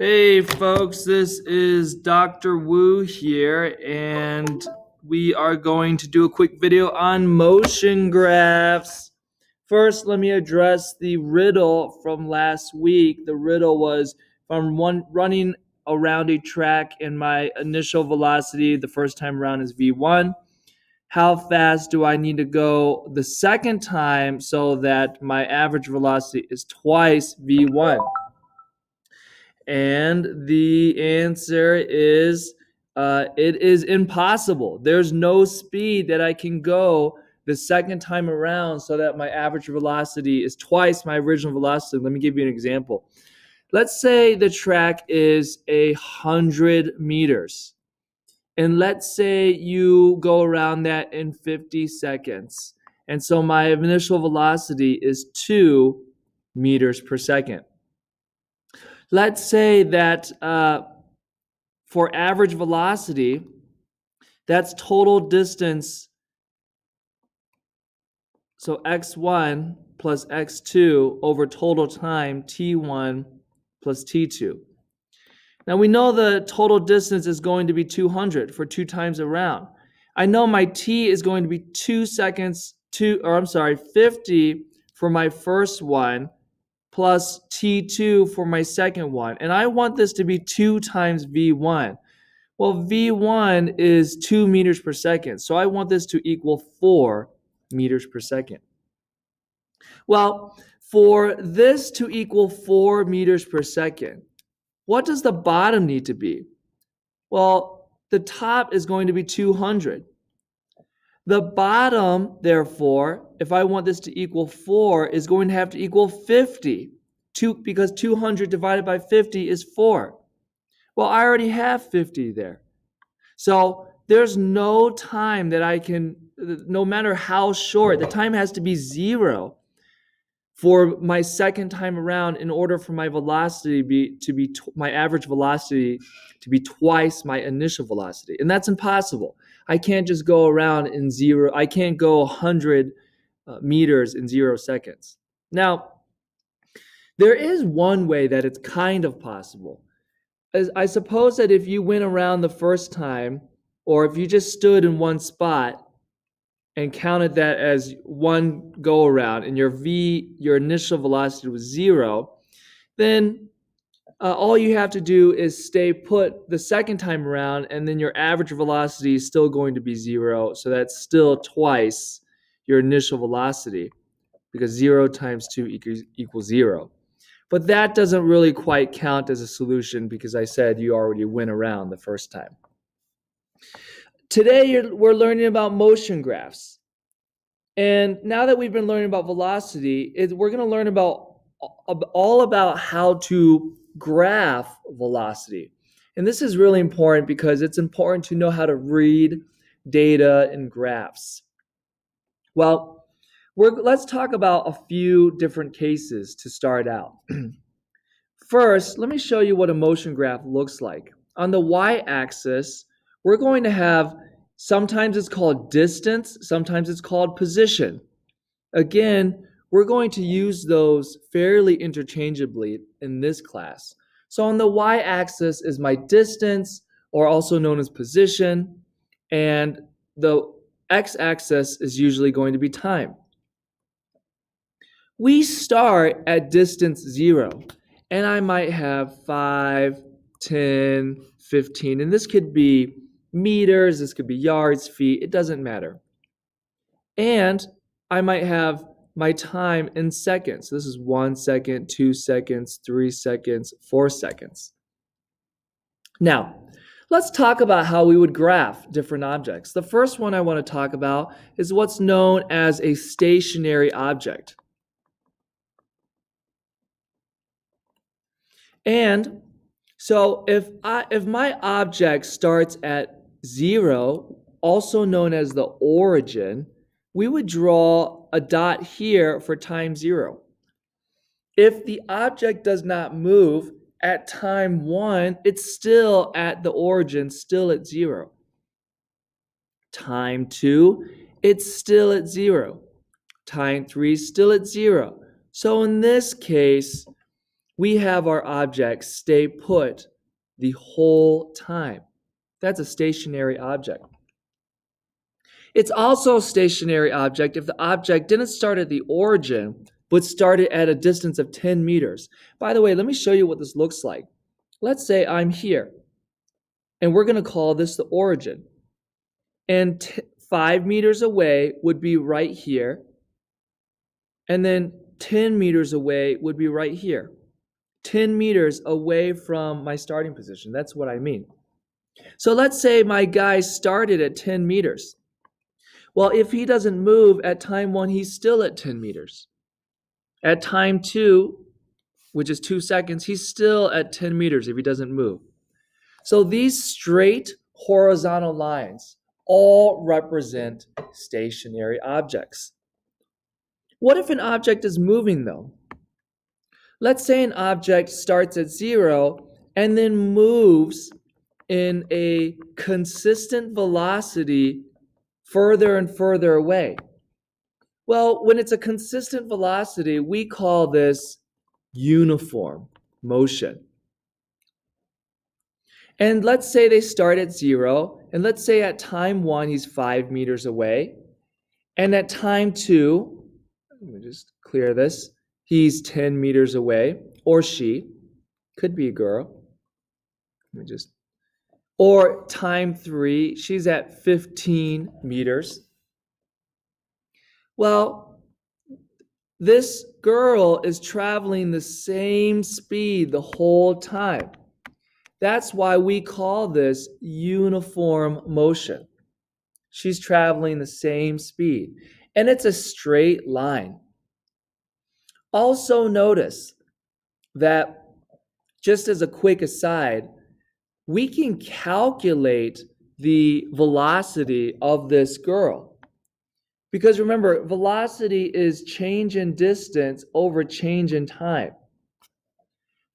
Hey folks, this is Dr. Wu here, and we are going to do a quick video on motion graphs. First, let me address the riddle from last week. The riddle was I'm one, running around a track and my initial velocity the first time around is v1, how fast do I need to go the second time so that my average velocity is twice v1? And the answer is uh, it is impossible. There's no speed that I can go the second time around so that my average velocity is twice my original velocity. Let me give you an example. Let's say the track is a hundred meters. And let's say you go around that in 50 seconds. And so my initial velocity is two meters per second let's say that uh, for average velocity, that's total distance. So x1 plus x2 over total time t1 plus t2. Now we know the total distance is going to be 200 for two times around. I know my t is going to be two seconds, two, or I'm sorry, 50 for my first one, plus T2 for my second one. And I want this to be 2 times V1. Well, V1 is 2 meters per second. So I want this to equal 4 meters per second. Well, for this to equal 4 meters per second, what does the bottom need to be? Well, the top is going to be 200. The bottom, therefore, if I want this to equal 4, is going to have to equal 50. Two, because 200 divided by 50 is 4. Well, I already have 50 there. So there's no time that I can, no matter how short, the time has to be zero for my second time around in order for my velocity be, to be, my average velocity to be twice my initial velocity. And that's impossible. I can't just go around in zero. I can't go 100 uh, meters in zero seconds. Now, there is one way that it's kind of possible. I suppose that if you went around the first time, or if you just stood in one spot and counted that as one go around and your v, your initial velocity was zero, then uh, all you have to do is stay put the second time around, and then your average velocity is still going to be zero. So that's still twice your initial velocity because zero times two equals, zero. But that doesn't really quite count as a solution because I said you already went around the first time. Today, we're learning about motion graphs. And now that we've been learning about velocity, we're going to learn about all about how to graph velocity. And this is really important because it's important to know how to read data and graphs. Well, we let's talk about a few different cases to start out. First, let me show you what a motion graph looks like. On the y-axis, we're going to have, sometimes it's called distance, sometimes it's called position. Again, we're going to use those fairly interchangeably in this class. So on the y-axis is my distance, or also known as position, and the x-axis is usually going to be time. We start at distance zero, and I might have 5, 10, 15, and this could be meters, this could be yards, feet, it doesn't matter. And I might have my time in seconds. This is one second, two seconds, three seconds, four seconds. Now, let's talk about how we would graph different objects. The first one I want to talk about is what's known as a stationary object. And so if I if my object starts at zero, also known as the origin, we would draw a dot here for time zero. If the object does not move at time one, it's still at the origin, still at zero. Time two, it's still at zero. Time three, still at zero. So in this case, we have our object stay put the whole time. That's a stationary object. It's also a stationary object if the object didn't start at the origin, but started at a distance of 10 meters. By the way, let me show you what this looks like. Let's say I'm here, and we're going to call this the origin. And five meters away would be right here, and then 10 meters away would be right here. 10 meters away from my starting position. That's what I mean. So let's say my guy started at 10 meters. Well, if he doesn't move at time one, he's still at 10 meters. At time two, which is two seconds, he's still at 10 meters if he doesn't move. So these straight horizontal lines all represent stationary objects. What if an object is moving though? Let's say an object starts at zero and then moves in a consistent velocity further and further away. Well, when it's a consistent velocity, we call this uniform motion. And let's say they start at zero, and let's say at time one, he's five meters away. And at time two, let me just clear this, he's 10 meters away, or she, could be a girl. Let me just or time three, she's at 15 meters. Well, this girl is traveling the same speed the whole time. That's why we call this uniform motion. She's traveling the same speed, and it's a straight line. Also, notice that, just as a quick aside, we can calculate the velocity of this girl. Because remember, velocity is change in distance over change in time.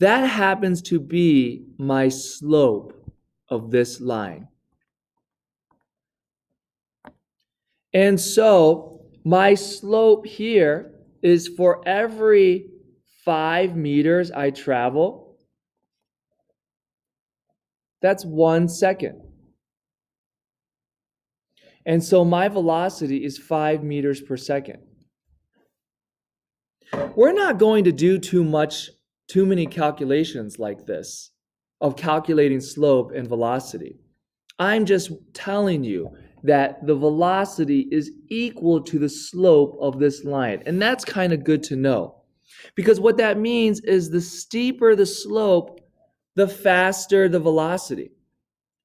That happens to be my slope of this line. And so my slope here is for every five meters I travel, that's one second. And so my velocity is five meters per second. We're not going to do too much, too many calculations like this of calculating slope and velocity. I'm just telling you that the velocity is equal to the slope of this line. And that's kind of good to know. Because what that means is the steeper the slope, the faster the velocity.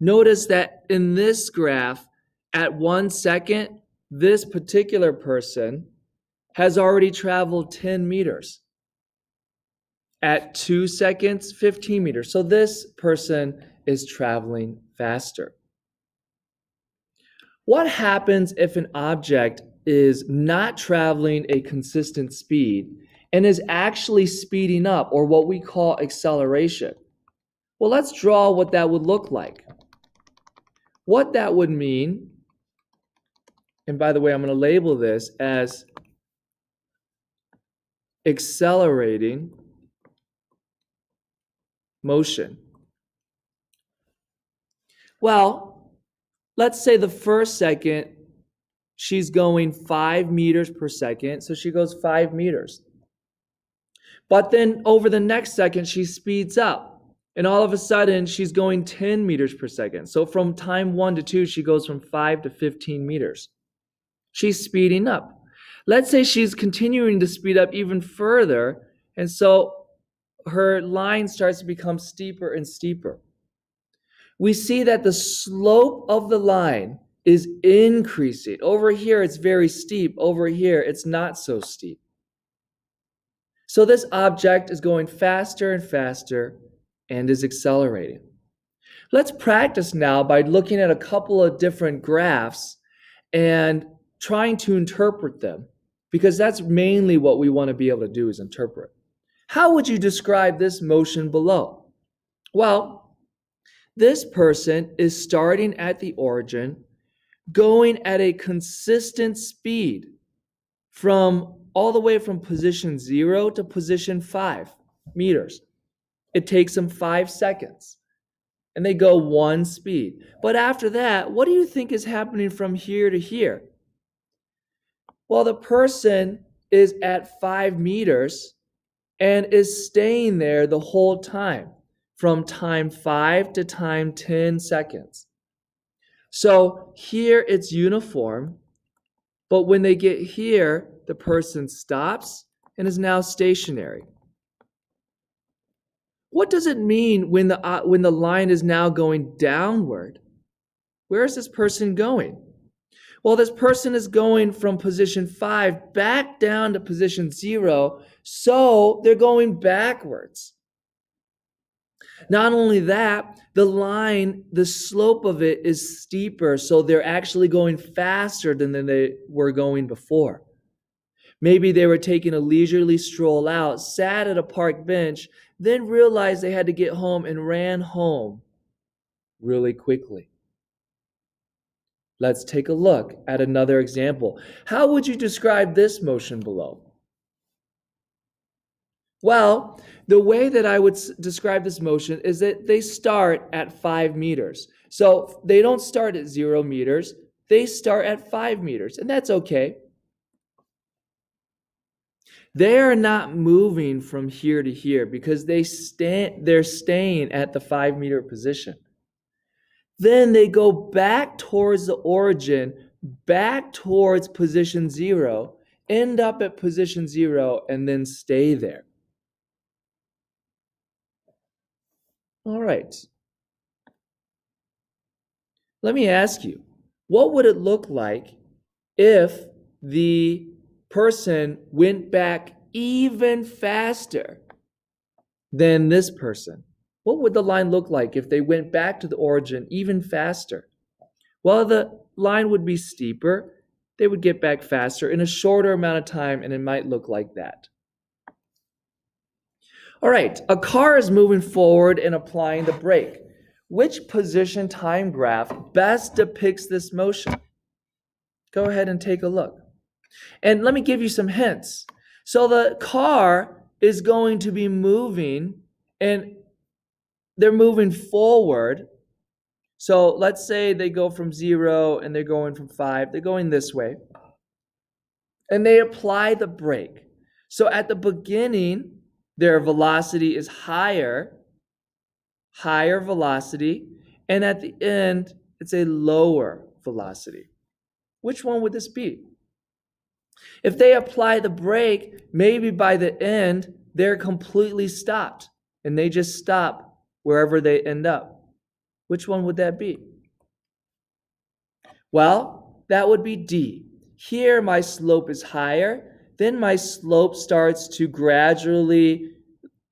Notice that in this graph, at one second, this particular person has already traveled 10 meters. At two seconds, 15 meters. So this person is traveling faster. What happens if an object is not traveling a consistent speed and is actually speeding up, or what we call acceleration? Well, let's draw what that would look like. What that would mean, and by the way, I'm going to label this as accelerating motion. Well, let's say the first second she's going five meters per second, so she goes five meters. But then over the next second, she speeds up. And all of a sudden, she's going 10 meters per second. So from time one to two, she goes from five to 15 meters. She's speeding up. Let's say she's continuing to speed up even further. And so her line starts to become steeper and steeper. We see that the slope of the line is increasing. Over here, it's very steep. Over here, it's not so steep. So this object is going faster and faster and is accelerating. Let's practice now by looking at a couple of different graphs and trying to interpret them because that's mainly what we want to be able to do is interpret. How would you describe this motion below? Well, this person is starting at the origin, going at a consistent speed from all the way from position zero to position five. meters. It takes them five seconds and they go one speed. But after that, what do you think is happening from here to here? Well, the person is at five meters and is staying there the whole time from time five to time 10 seconds. So here it's uniform, but when they get here, the person stops and is now stationary. What does it mean when the, uh, when the line is now going downward? Where is this person going? Well, this person is going from position five back down to position zero, so they're going backwards. Not only that, the line, the slope of it is steeper, so they're actually going faster than they were going before. Maybe they were taking a leisurely stroll out, sat at a park bench, then realized they had to get home and ran home really quickly. Let's take a look at another example. How would you describe this motion below? Well, the way that I would describe this motion is that they start at five meters. So they don't start at zero meters, they start at five meters, and that's okay. They are not moving from here to here because they stand they're staying at the 5 meter position. Then they go back towards the origin, back towards position 0, end up at position 0 and then stay there. All right. Let me ask you, what would it look like if the person went back even faster than this person. What would the line look like if they went back to the origin even faster? Well, the line would be steeper. They would get back faster in a shorter amount of time, and it might look like that. All right, a car is moving forward and applying the brake. Which position time graph best depicts this motion? Go ahead and take a look. And let me give you some hints. So the car is going to be moving and they're moving forward. So let's say they go from zero and they're going from five, they're going this way. And they apply the brake. So at the beginning, their velocity is higher, higher velocity. And at the end, it's a lower velocity. Which one would this be? If they apply the brake, maybe by the end, they're completely stopped and they just stop wherever they end up. Which one would that be? Well, that would be D. Here, my slope is higher. Then my slope starts to gradually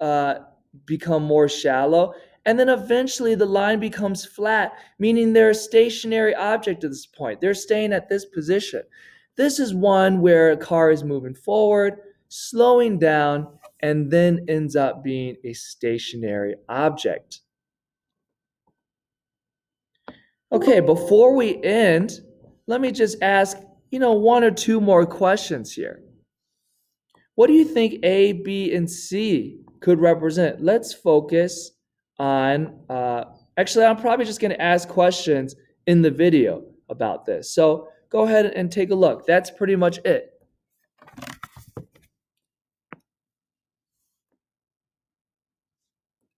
uh, become more shallow. And then eventually the line becomes flat, meaning they're a stationary object at this point. They're staying at this position. This is one where a car is moving forward, slowing down, and then ends up being a stationary object. Okay, before we end, let me just ask, you know, one or two more questions here. What do you think A, B, and C could represent? Let's focus on, uh, actually, I'm probably just going to ask questions in the video about this. So go ahead and take a look. That's pretty much it.